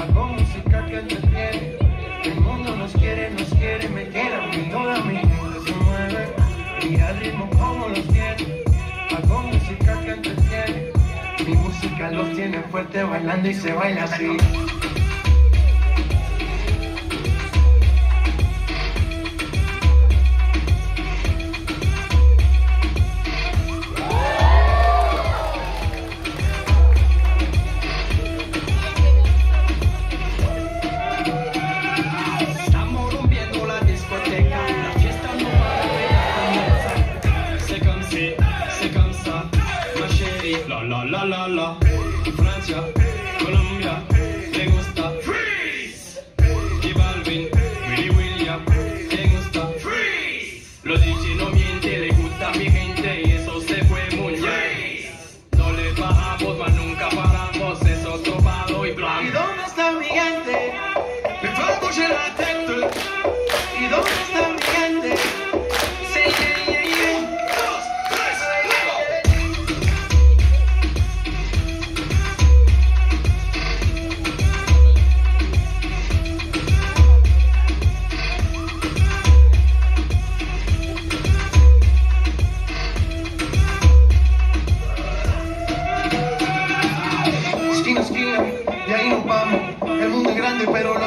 Hago música que entretiene. El mundo nos quiere, nos quiere, me quiere a mí. Toda mi fuerte bailando y se baila así. La la la la. Francia, Colombia, te gusta. Freeze. Y Balvin, Willy William, te gusta. Freeze. Los DJ no mienten, le gusta a mi gente y eso se fue muy bien. No le bajamos, mas nunca paramos, es otro palo y ¿Y blanco. dónde está mi gente? Me fue a la. ¿Y dónde está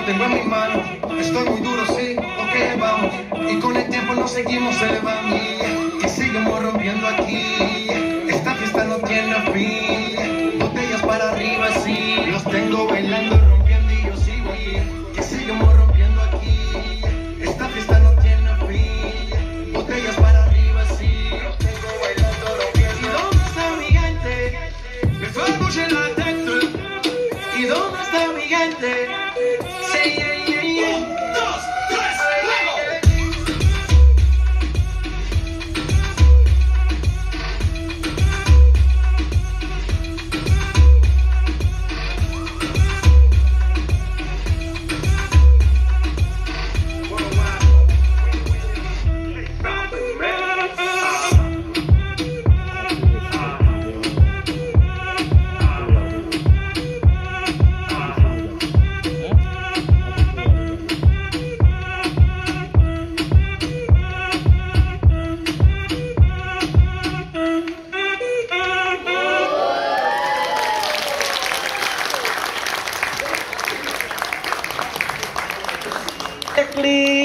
tengo en mis manos. Estoy muy duro, sí, ok, vamos. Y con el tiempo nos seguimos elevando. Y seguimos rompiendo aquí. Esta fiesta no tiene fin. Botellas para arriba, sí. Los tengo bailando, rompiendo y yo sigo ahí. Que seguimos rompiendo aquí. Esta fiesta no tiene fin. Botellas para arriba, sí. Los tengo bailando, rompiendo. ¿Y dónde está mi gente? Me fue a Charlie.